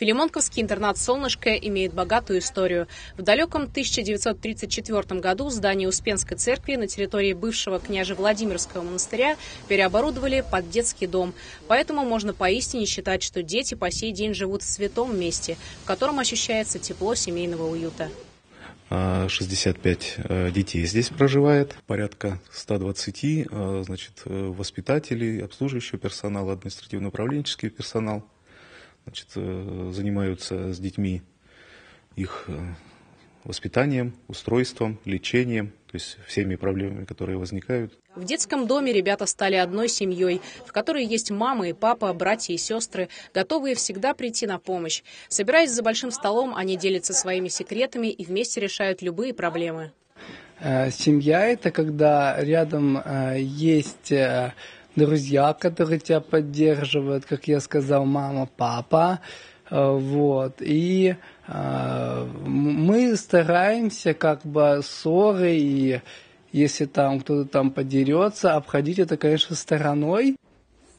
Филимонковский интернат «Солнышко» имеет богатую историю. В далеком 1934 году здание Успенской церкви на территории бывшего княжа Владимирского монастыря переоборудовали под детский дом. Поэтому можно поистине считать, что дети по сей день живут в святом месте, в котором ощущается тепло семейного уюта. 65 а, э, детей здесь проживает, порядка 120 э, значит, э, воспитателей, обслуживающего персонала, административно-управленческий персонал значит, э, занимаются с детьми их э, воспитанием, устройством, лечением, то есть всеми проблемами, которые возникают. В детском доме ребята стали одной семьей, в которой есть мама и папа, братья и сестры, готовые всегда прийти на помощь. Собираясь за большим столом, они делятся своими секретами и вместе решают любые проблемы. Э, семья – это когда рядом есть друзья, которые тебя поддерживают, как я сказал, мама, папа. Э, вот. И э, мы стараемся как бы ссоры и если там кто-то там подерется, обходить это, конечно, стороной.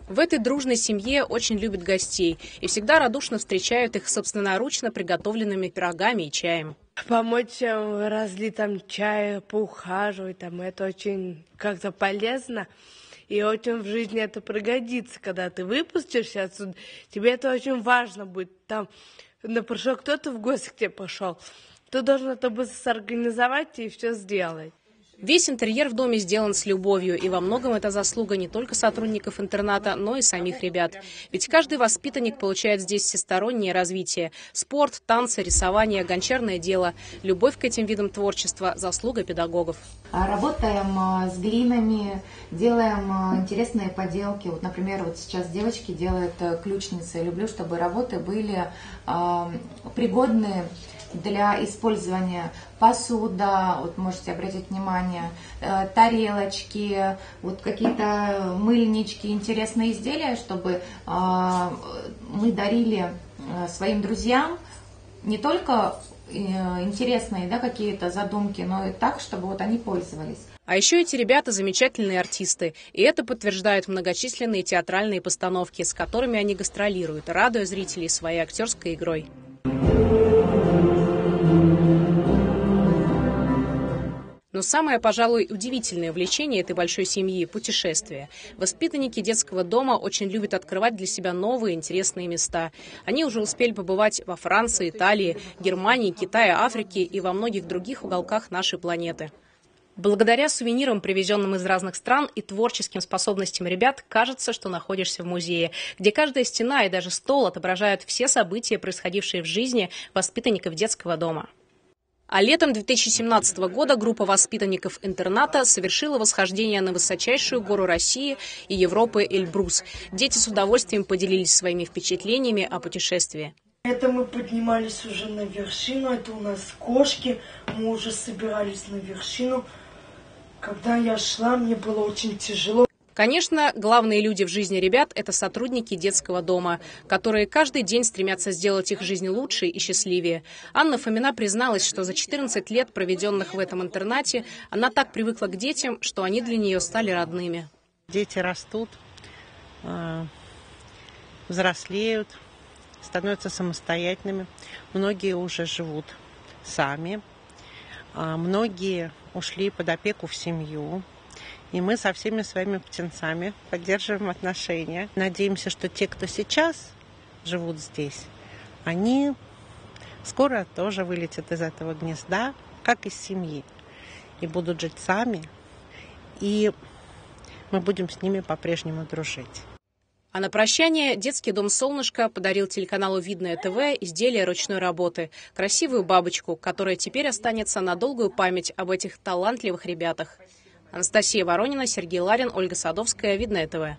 В этой дружной семье очень любят гостей и всегда радушно встречают их собственноручно приготовленными пирогами и чаем. Помочь разлить там чай, поухаживать, там это очень как-то полезно. И очень в жизни это пригодится, когда ты выпустишься отсюда. Тебе это очень важно будет. Там, например, кто-то в гости к тебе пошел. Ты должен это быстро организовать и все сделать. Весь интерьер в доме сделан с любовью, и во многом это заслуга не только сотрудников интерната, но и самих ребят. Ведь каждый воспитанник получает здесь всестороннее развитие. Спорт, танцы, рисование, гончарное дело, любовь к этим видам творчества – заслуга педагогов. А, работаем а, с глинами, делаем а, интересные поделки. Вот, например, вот сейчас девочки делают э, ключницы. Люблю, чтобы работы были пригодны для использования посуда, вот можете обратить внимание, э, тарелочки, вот какие-то мыльнички, интересные изделия, чтобы а, мы дарили э, своим друзьям не только э, интересные да, какие-то задумки, но и так, чтобы вот они пользовались. А еще эти ребята замечательные артисты, и это подтверждают многочисленные театральные постановки, с которыми они гастролируют, радуя зрителей своей актерской игрой. Но самое, пожалуй, удивительное увлечение этой большой семьи – путешествия. Воспитанники детского дома очень любят открывать для себя новые интересные места. Они уже успели побывать во Франции, Италии, Германии, Китае, Африке и во многих других уголках нашей планеты. Благодаря сувенирам, привезенным из разных стран и творческим способностям ребят, кажется, что находишься в музее, где каждая стена и даже стол отображают все события, происходившие в жизни воспитанников детского дома. А летом 2017 года группа воспитанников интерната совершила восхождение на высочайшую гору России и Европы Эльбрус. Дети с удовольствием поделились своими впечатлениями о путешествии. Это мы поднимались уже на вершину, это у нас кошки, мы уже собирались на вершину. Когда я шла, мне было очень тяжело. Конечно, главные люди в жизни ребят – это сотрудники детского дома, которые каждый день стремятся сделать их жизнь лучше и счастливее. Анна Фомина призналась, что за 14 лет, проведенных в этом интернате, она так привыкла к детям, что они для нее стали родными. Дети растут, а, взрослеют, становятся самостоятельными. Многие уже живут сами, а, многие ушли под опеку в семью, и мы со всеми своими птенцами поддерживаем отношения. Надеемся, что те, кто сейчас живут здесь, они скоро тоже вылетят из этого гнезда, как из семьи, и будут жить сами, и мы будем с ними по-прежнему дружить. А на прощание детский дом «Солнышко» подарил телеканалу «Видное ТВ» изделие ручной работы, красивую бабочку, которая теперь останется на долгую память об этих талантливых ребятах. Анастасия Воронина, Сергей Ларин, Ольга Садовская. Видное ТВ.